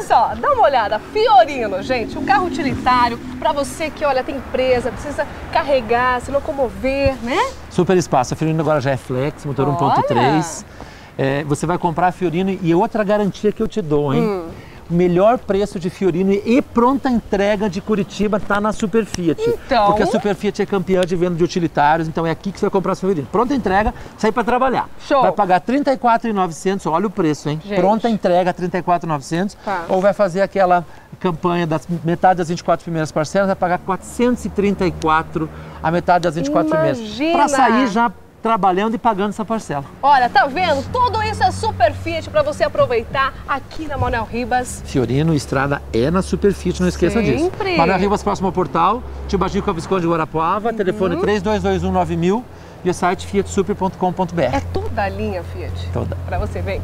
olha só, dá uma olhada. Fiorino, gente, um carro utilitário para você que, olha, tem empresa, precisa carregar, se locomover, né? Super espaço. A Fiorino agora já é flex, motor 1.3. É, você vai comprar a Fiorino e outra garantia que eu te dou, hein? Hum melhor preço de Fiorino e pronta entrega de Curitiba está na Super Fiat. Então... Porque a Super Fiat é campeã de venda de utilitários, então é aqui que você vai comprar a Fiorino. Pronta entrega, sai para trabalhar. Show. Vai pagar R$ 34,900, olha o preço, hein? Gente. Pronta entrega, R$ 34,900. Tá. Ou vai fazer aquela campanha das metade das 24 primeiras parcelas, vai pagar 434 a metade das 24 Imagina. primeiras. Para sair já trabalhando e pagando essa parcela. Olha, tá vendo? Tudo isso é Super Fiat para você aproveitar aqui na Manuel Ribas. Fiorino, estrada é na Super Fiat, não esqueça Sempre. disso. Manuel Ribas, próximo ao portal, Tibagi com a Visconde de Guarapuava, telefone 32219000 e o site fiatsuper.com.br. É toda a linha Fiat. Toda. Para você, vem.